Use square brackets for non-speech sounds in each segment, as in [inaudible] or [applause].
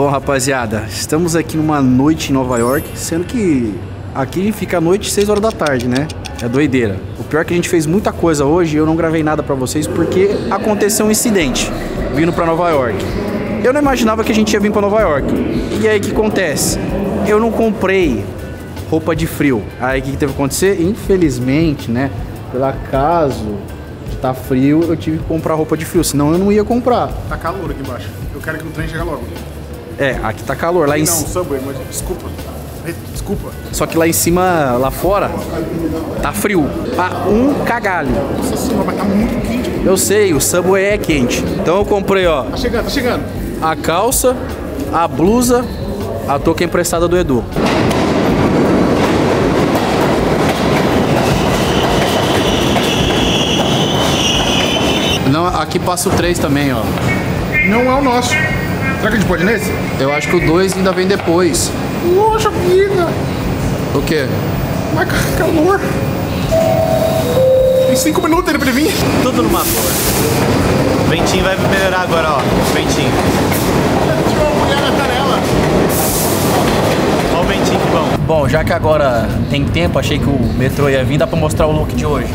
Bom, rapaziada, estamos aqui numa noite em Nova York, sendo que aqui fica a noite 6 horas da tarde, né? É doideira. O pior é que a gente fez muita coisa hoje e eu não gravei nada pra vocês porque aconteceu um incidente vindo pra Nova York. Eu não imaginava que a gente ia vir pra Nova York. E aí o que acontece? Eu não comprei roupa de frio. Aí o que, que teve que acontecer? Infelizmente, né? Pelo acaso de tá frio, eu tive que comprar roupa de frio, senão eu não ia comprar. Tá calor aqui embaixo. Eu quero que o trem chegue logo. É, aqui tá calor. Lá em Não, Subway, mas desculpa. Desculpa. Só que lá em cima, lá fora, tá frio. Tá um cagalho. Nossa senhora, mas tá muito quente. Eu sei, o Subway é quente. Então eu comprei, ó, Tá chegando, tá chegando. a calça, a blusa, a touca emprestada do Edu. Não, aqui passa o 3 também, ó. Não é o nosso. Será que a gente pode ir nesse? Eu acho que o 2 ainda vem depois. Poxa vida. O quê? Mas ca- calor. Em cinco minutos ele pra vir. Tudo numa boa. O ventinho vai melhorar agora, ó. O ventinho. Tinha uma mulher na canela. Ó o ventinho que bom. Bom, já que agora tem tempo, achei que o metrô ia vir, dá pra mostrar o look de hoje.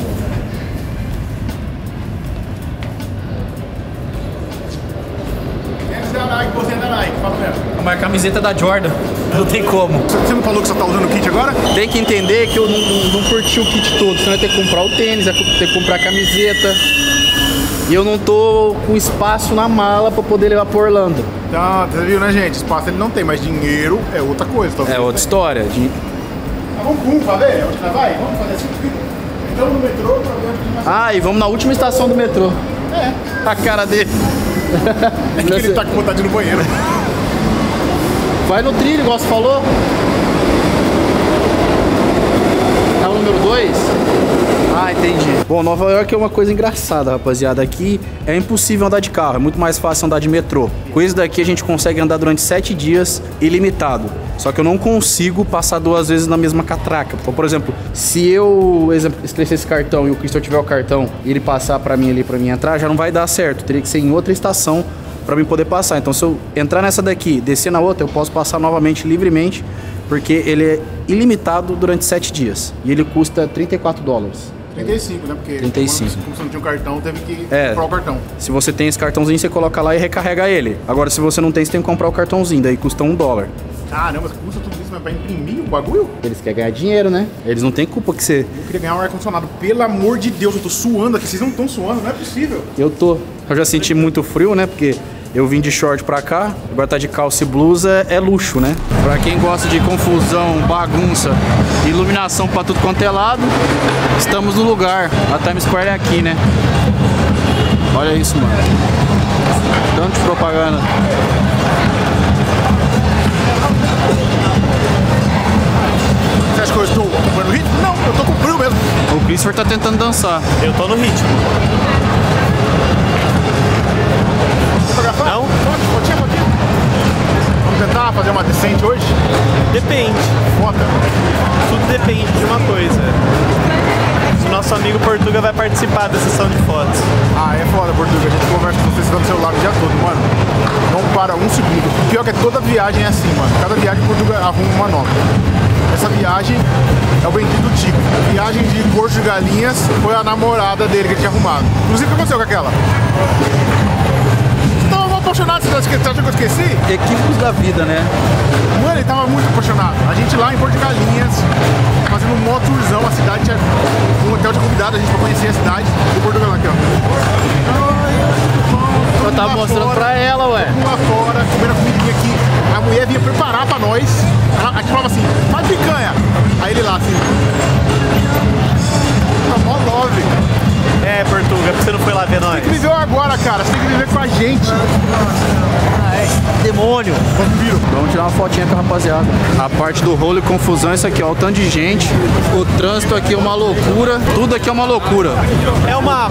Camiseta da Jordan, não tem como. Você não falou que você tá usando o kit agora? Tem que entender que eu não, não, não curti o kit todo, senão eu ia ter que comprar o tênis, ia ter que comprar a camiseta. E eu não tô com espaço na mala pra poder levar pro Orlando. Então, você viu, né, gente? Espaço ele não tem, mas dinheiro é outra coisa. Talvez. É outra história. de- Ah, vamos, vamos fazer? Onde nós vai? Vamos fazer assim? Então no metrô, pra ver onde nós Ah, e vamos na última estação do metrô. É. A cara dele. É que ele tá com vontade de ir no banheiro. [laughs] Vai no trilho, igual você falou. É o número 2? Ah, entendi. Bom, Nova York é uma coisa engraçada, rapaziada. Aqui é impossível andar de carro, é muito mais fácil andar de metrô. Com isso daqui a gente consegue andar durante sete dias ilimitado. Só que eu não consigo passar duas vezes na mesma catraca. Então, por exemplo, se eu esquecer esse cartão e o Cristian tiver o cartão e ele passar pra mim ali pra mim entrar, já não vai dar certo. Teria que ser em outra estação para mim poder passar. Então, se eu entrar nessa daqui, descer na outra, eu posso passar novamente livremente, porque ele é ilimitado durante sete dias e ele custa 34 dólares. 35, né? Porque 35. Como, como você não tinha um cartão, teve que É. comprar o cartão. Se você tem esse cartãozinho, você coloca lá e recarrega ele. Agora, se você não tem, você tem que comprar o cartãozinho, daí custa um dólar. Caramba, custa tudo isso, mas pra imprimir o bagulho? Eles querem ganhar dinheiro, né? Eles não têm culpa que você. Eu queria ganhar um ar-condicionado. Pelo amor de Deus, eu tô suando aqui. Vocês não estão suando, não é possível. Eu tô. Eu já senti muito frio, né? Porque eu vim de short pra cá, agora tá de calça e blusa, é luxo, né? Pra quem gosta de confusão, bagunça, iluminação pra tudo quanto é lado, estamos no lugar. A Times Square é aqui, né? Olha isso, mano. Tanto de propaganda. Você acha que eu estou acompanhando o ritmo? Não, eu tô com frio mesmo. O Christopher tá tentando dançar. Eu tô no ritmo. Fotografar? Não? Pode, fotinha, fotinha. Vamos tentar fazer uma decente hoje? Depende. Foto. Tudo depende de uma coisa. Se o nosso amigo Portuga vai participar da sessão de fotos. Ah, é foda, Portugal. A gente conversa com vocês no celular o dia todo, mano. Não para um segundo. O pior é que toda viagem é assim, mano. Cada viagem o Portugal arruma uma nova. Essa viagem é o bendito Tico. A viagem de Porto de Galinhas foi a namorada dele que tinha arrumado. Inclusive, o que aconteceu com aquela? Você tava mal apaixonado, você acha que eu esqueci? Equipos da vida, né? Mano, ele tava muito apaixonado. A gente lá em Porto de Galinhas, fazendo um mó tourzão, a cidade tinha um hotel de convidado, a gente pra conhecer a cidade. E o Portugal aqui, ó. Eu tava Lá mostrando fora, pra ela, ué. Lá fora, comendo a comidinha aqui. A mulher vinha preparar pra nós. Ela, a gente falava assim, faz picanha. Aí ele lá assim. Tá mó love. É, Portuga, por que você não foi lá ver nós? Viveu agora, cara. Você tem que viver com a gente. Demônio! Vampiro. Vamos tirar uma fotinha com a rapaziada. A parte do rolo e confusão é isso aqui, ó. O tanto de gente. O trânsito aqui é uma loucura. Tudo aqui é uma loucura. É uma.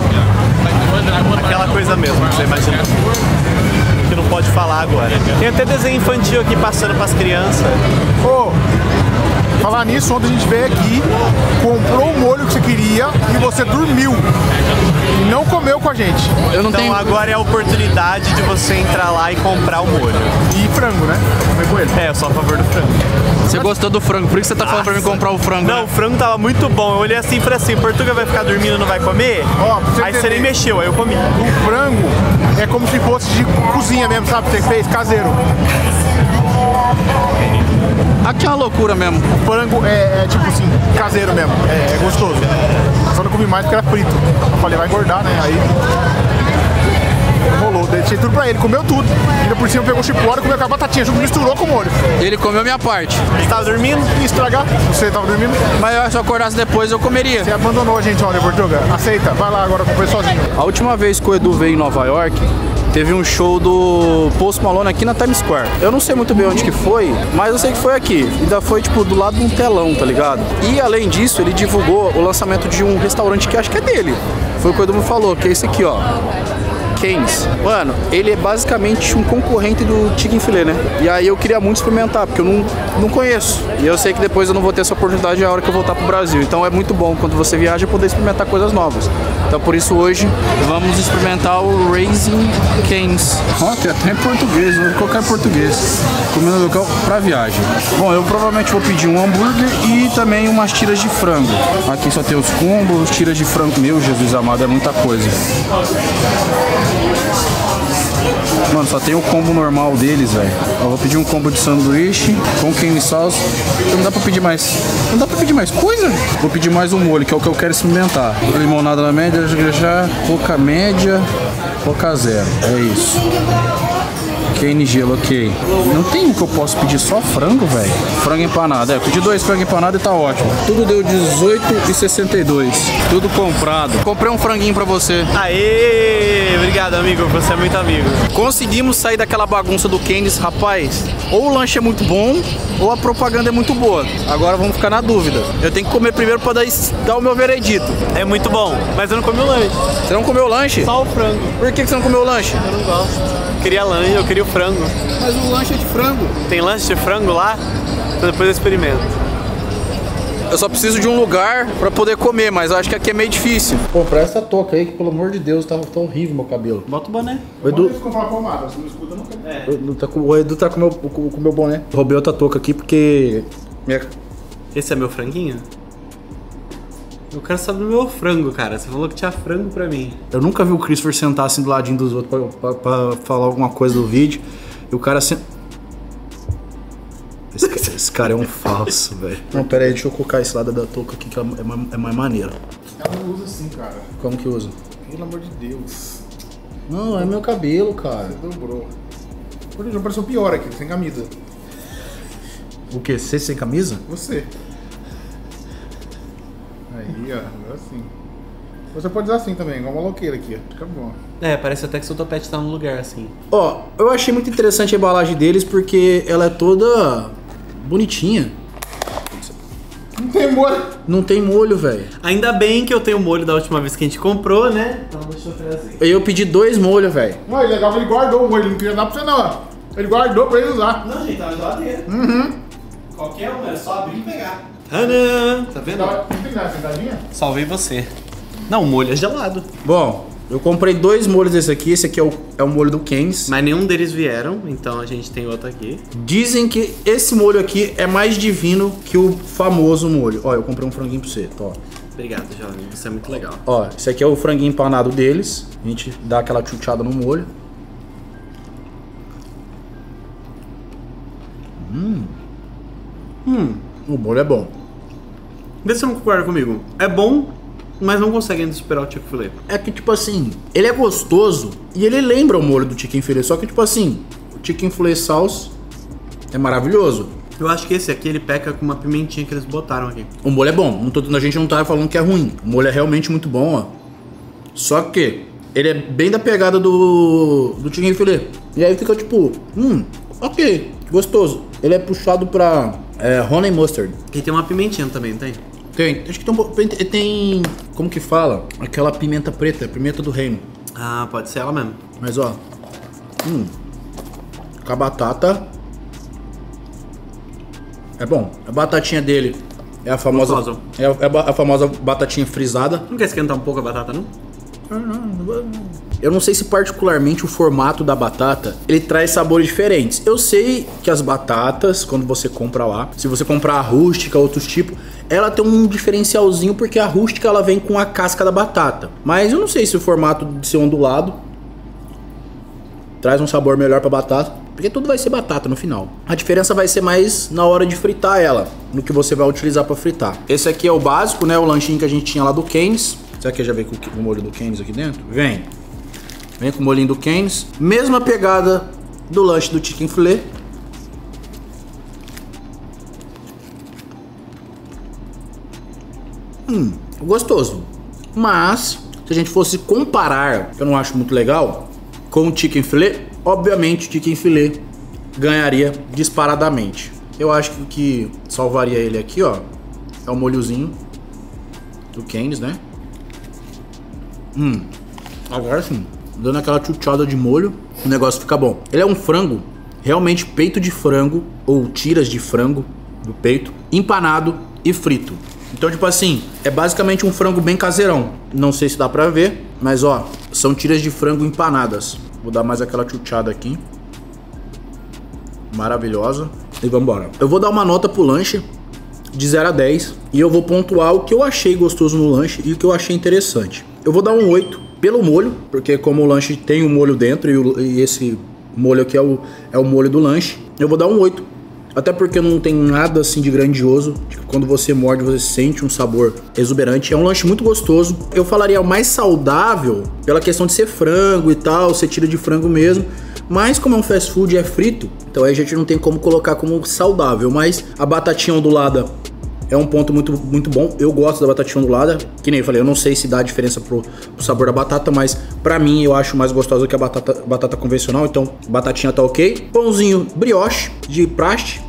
Aquela coisa mesmo que você imagina. Que não pode falar agora. Tem até desenho infantil aqui passando pras crianças. Ô, Falar nisso, ontem a gente veio aqui, comprou o molho que você queria e você dormiu. Não comeu com a gente. Eu não Então tenho. agora é a oportunidade de você entrar lá e comprar o molho. E frango, né? Comer com ele. É, eu sou a favor do frango. Você gostou do frango, por isso você tá falando pra mim comprar o frango. Não, né? o frango tava muito bom. Eu olhei assim e falei assim, Portuga vai ficar dormindo e não vai comer? Ó, você aí você entender. nem mexeu, aí eu comi. O frango é como se fosse de cozinha mesmo, sabe? Você fez caseiro. Aqui é uma loucura mesmo. O frango é, é tipo assim, caseiro mesmo. É, é gostoso. Só não comi mais porque era frito. Eu falei, vai engordar, né? Aí. Rolou, deixei tudo pra ele, comeu tudo. Ainda por cima pegou o chipora, comeu com a batatinha, junto, misturou com o molho. Ele comeu minha parte. Você tava dormindo? E estragar? Você tava dormindo? Mas se eu acordasse depois, eu comeria. Você abandonou a gente ontem, Portuga. Aceita, vai lá agora comprar sozinho. A última vez que o Edu veio em Nova York, teve um show do Post Malone aqui na Times Square. Eu não sei muito bem onde que foi, mas eu sei que foi aqui. Ainda foi, tipo, do lado de um telão, tá ligado? E, além disso, ele divulgou o lançamento de um restaurante que acho que é dele. Foi o que o Edu me falou, que é esse aqui, ó. Keynes. Mano, ele é basicamente um concorrente do Chicken Filet, né? E aí eu queria muito experimentar, porque eu não, não conheço. E eu sei que depois eu não vou ter essa oportunidade a hora que eu voltar pro Brasil. Então é muito bom quando você viaja poder experimentar coisas novas. Então por isso hoje vamos experimentar o Raising Canes. Ó, tem até em português, em português. Comendo local pra viagem. Bom, eu provavelmente vou pedir um hambúrguer e também umas tiras de frango. Aqui só tem os combos, tiras de frango. Meu Jesus amado, é muita coisa. Mano, só tem o combo normal deles, velho. Eu vou pedir um combo de sanduíche com queijo e salsa. Não dá pra pedir mais. Não dá pra pedir mais coisa? Vou pedir mais um molho, que é o que eu quero experimentar. Limonada na média, já coca média, coca zero. É isso. Cane gelo, ok. Não tem um que eu posso pedir só frango, velho? Frango empanado. É, eu pedi dois frango empanado e tá ótimo. Tudo deu 18,62. Tudo comprado. Comprei um franguinho pra você. Aê! Obrigado, amigo. Você é muito amigo. Conseguimos sair daquela bagunça do Keynes, rapaz. Ou o lanche é muito bom, ou a propaganda é muito boa. Agora vamos ficar na dúvida. Eu tenho que comer primeiro pra dar, dar o meu veredito. É muito bom, mas eu não comi o lanche. Você não comeu o lanche? Só o frango. Por que você não comeu o lanche? Eu não gosto. Queria lanche, eu queria o frango. Mas o lanche é de frango. Tem lanche de frango lá? Então depois eu experimento. Eu só preciso de um lugar pra poder comer, mas eu acho que aqui é meio difícil. Pô, presta essa touca aí, que pelo amor de Deus, tá, tá horrível meu cabelo. Bota o boné. O Edu, pomada, você não escuta nunca. o Edu tá com, o Edu tá com o meu, com, com o meu boné. Roubei outra touca aqui porque... Minha, Esse é meu franguinho? Eu quero saber do meu frango, cara. Você falou que tinha frango pra mim. Eu nunca vi o Christopher sentar assim do ladinho dos outros pra, pra- pra falar alguma coisa do vídeo. E o cara senta. Esse, ca- esse cara é um falso, velho. Não, pera aí, deixa eu colocar esse lado da touca aqui que é mais, é mais maneiro. Ela não usa assim, cara. Como que usa? Pelo amor de Deus. Não, é meu cabelo, cara. Dobrou. Por exemplo, pareceu pior aqui, sem camisa. O quê? Você sem camisa? Você. Aí, ó, agora sim. Você pode usar assim também, igual uma loqueira aqui, ó. Fica bom. É, parece até que seu topete tá no lugar assim. Ó, eu achei muito interessante a embalagem deles porque ela é toda bonitinha. Não tem molho. Não tem molho, velho. Ainda bem que eu tenho o molho da última vez que a gente comprou, né? Então deixa eu trazer. Eu pedi dois molhos, velho. Não, é legal que ele guardou o molho, ele não queria dar pra você não, ó. Ele guardou pra ele usar. Não, gente, tá na geladeira. Uhum. Qualquer um, é só abrir e pegar. Tadã! Tá vendo? Salvei você. Não, o molho é gelado. Bom, eu comprei dois molhos desse aqui. Esse aqui é o, é o molho do Keynes. Mas nenhum deles vieram, então a gente tem outro aqui. Dizem que esse molho aqui é mais divino que o famoso molho. Ó, eu comprei um franguinho pra você, ó. Obrigado, Jovem. Você é muito legal. Ó, esse aqui é o franguinho empanado deles. A gente dá aquela chuchada no molho. Hum. O molho é bom. Vê se você não concorda comigo. É bom, mas não consegue ainda superar o Chick-fil-A. É que, tipo assim, ele é gostoso e ele lembra o molho do chicken fillet. Só que, tipo assim, o chicken fillet sauce é maravilhoso. Eu acho que esse aqui ele peca com uma pimentinha que eles botaram aqui. O molho é bom. Não tô, a gente não tá falando que é ruim. O molho é realmente muito bom, ó. Só que ele é bem da pegada do, do chicken fillet. E aí fica tipo, hum, ok, gostoso. Ele é puxado pra é, honey mustard. E tem uma pimentinha também, não tem? Tem, acho que tem um. Tem, como que fala? Aquela pimenta preta, pimenta do reino. Ah, pode ser ela mesmo. Mas ó, hum, com a batata. É bom. A batatinha dele é a famosa. É a, é a famosa batatinha frisada. Não quer esquentar um pouco a batata, não? Eu não sei se particularmente o formato da batata ele traz sabores diferentes. Eu sei que as batatas, quando você compra lá, se você comprar a rústica, outros tipos, ela tem um diferencialzinho porque a rústica ela vem com a casca da batata. Mas eu não sei se o formato de ser ondulado traz um sabor melhor pra batata, porque tudo vai ser batata no final. A diferença vai ser mais na hora de fritar ela, no que você vai utilizar pra fritar. Esse aqui é o básico, né? O lanchinho que a gente tinha lá do Keynes. Será que já vem com o molho do Keynes aqui dentro? Vem. Vem com o molhinho do Keynes. Mesma pegada do lanche do Chicken Filet. Hum, gostoso. Mas, se a gente fosse comparar, que eu não acho muito legal, com o Chicken Filet, obviamente o Chicken Filet ganharia disparadamente. Eu acho que o que salvaria ele aqui, ó, é o molhozinho do Keynes, né? Hum, agora sim, dando aquela chuchada de molho, o negócio fica bom. Ele é um frango, realmente peito de frango, ou tiras de frango do peito, empanado e frito. Então, tipo assim, é basicamente um frango bem caseirão. Não sei se dá pra ver, mas ó, são tiras de frango empanadas. Vou dar mais aquela chuchada aqui. Maravilhosa. E vambora. Eu vou dar uma nota pro lanche de 0 a 10 e eu vou pontuar o que eu achei gostoso no lanche e o que eu achei interessante. Eu vou dar um 8 pelo molho, porque como o lanche tem o molho dentro e, o- e esse molho aqui é o, é o molho do lanche, eu vou dar um 8. Até porque não tem nada assim de grandioso. Tipo, quando você morde, você sente um sabor exuberante. É um lanche muito gostoso. Eu falaria o mais saudável pela questão de ser frango e tal, ser tira de frango mesmo. Mas como é um fast food é frito, então a gente não tem como colocar como saudável. Mas a batatinha ondulada é um ponto muito, muito bom. Eu gosto da batatinha ondulada. Que nem eu falei, eu não sei se dá diferença pro, pro sabor da batata, mas pra mim eu acho mais gostosa que a batata, batata convencional. Então, batatinha tá ok. Pãozinho brioche de praste.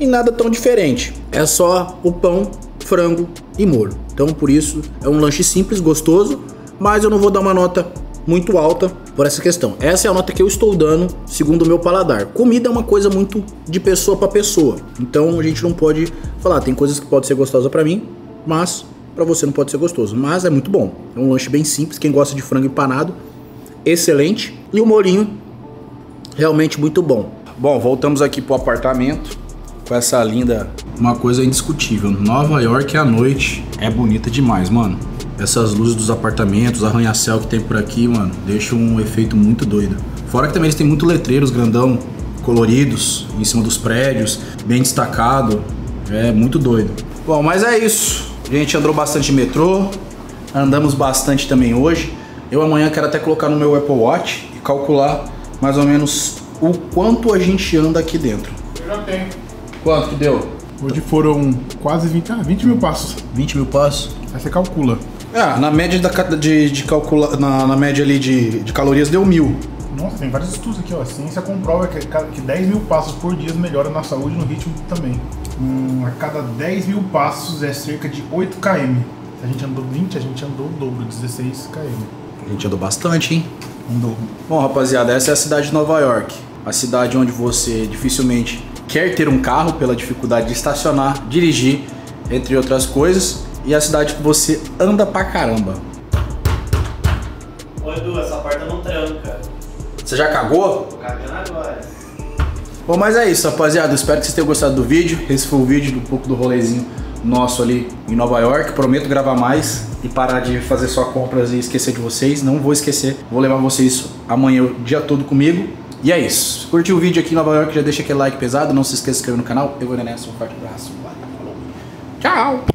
E nada tão diferente. É só o pão, frango e molho. Então, por isso, é um lanche simples, gostoso. Mas eu não vou dar uma nota muito alta por essa questão. Essa é a nota que eu estou dando, segundo o meu paladar. Comida é uma coisa muito de pessoa para pessoa. Então a gente não pode falar, tem coisas que podem ser gostosas para mim, mas para você não pode ser gostoso. Mas é muito bom. É um lanche bem simples, quem gosta de frango empanado, excelente. E o molhinho realmente muito bom. Bom, voltamos aqui pro apartamento com essa linda, uma coisa indiscutível. Nova York à noite é bonita demais, mano. Essas luzes dos apartamentos, arranha-céu que tem por aqui, mano, deixa um efeito muito doido. Fora que também eles têm muito letreiros grandão, coloridos, em cima dos prédios, bem destacado. É muito doido. Bom, mas é isso. A gente andou bastante metrô, andamos bastante também hoje. Eu amanhã quero até colocar no meu Apple Watch e calcular mais ou menos o quanto a gente anda aqui dentro. Eu já tenho. Quanto que deu? Hoje foram quase 20, ah, 20 mil passos. 20 mil passos? Aí você calcula. Ah, na média da, de, de calcula, na, na média ali de, de calorias deu mil. Nossa, tem vários estudos aqui, ó. A ciência comprova que, que 10 mil passos por dia melhora na saúde e no ritmo também. Hum, a cada 10 mil passos é cerca de 8 km. Se a gente andou 20, a gente andou o dobro, 16 km. A gente andou bastante, hein? Andou. Bom, rapaziada, essa é a cidade de Nova York. A cidade onde você dificilmente quer ter um carro pela dificuldade de estacionar, dirigir, entre outras coisas. E a cidade que você anda pra caramba. Ô Edu, essa porta não tranca. Você já cagou? Tô cagando agora. Bom, mas é isso, rapaziada. Espero que vocês tenham gostado do vídeo. Esse foi o vídeo do pouco do rolezinho nosso ali em Nova York. Prometo gravar mais e parar de fazer só compras e esquecer de vocês. Não vou esquecer. Vou levar vocês amanhã o dia todo comigo. E é isso. Curtiu o vídeo aqui em Nova York? Já deixa aquele like pesado. Não se esqueça de se inscrever no canal. Eu vou nessa. Um forte abraço. Valeu, falou. Tchau!